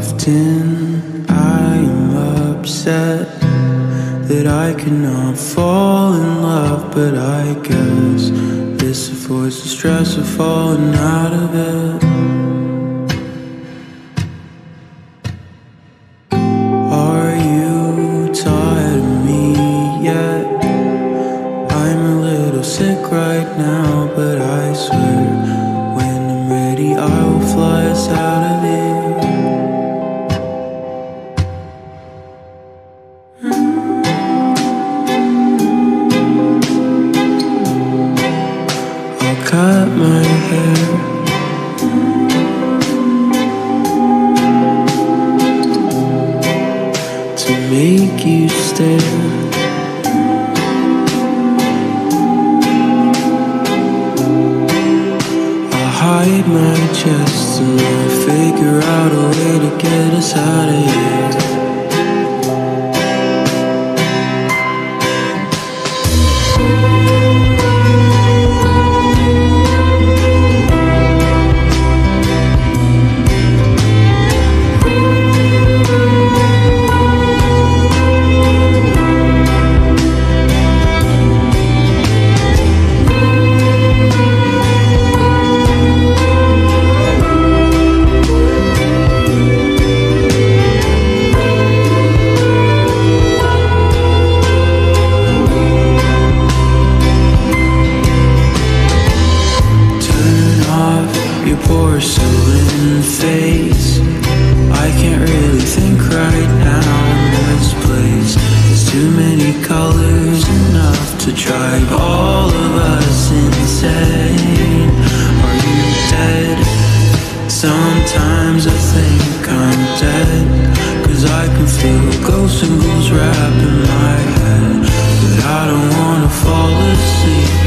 Often I'm upset that I cannot fall in love, but I guess this avoids the stress of falling out of it. Make you stare. Hide my chest and I'll figure out a way to get us out of here. Too many colors, enough to drive all of us insane. Are you dead? Sometimes I think I'm dead. Cause I can feel ghosts and ghouls wrap in my head. But I don't wanna fall asleep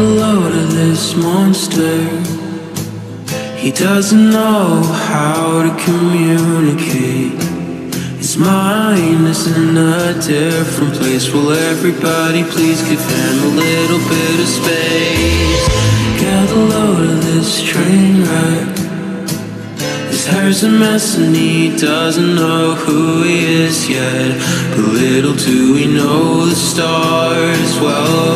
a load of this monster. He doesn't know how to communicate. His mind is in a different place. Will everybody please give him a little bit of space? Get a load of this train wreck. His hair's a mess and he doesn't know who he is yet. But little do we know the stars welcome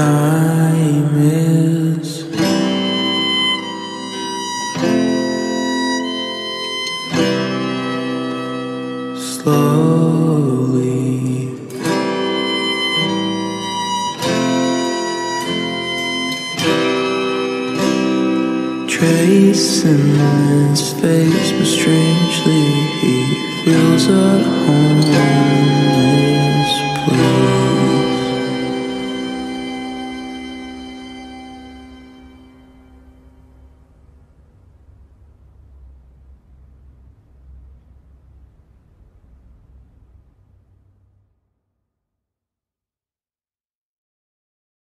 Time is slowly tracing his face, but strangely he feels at home.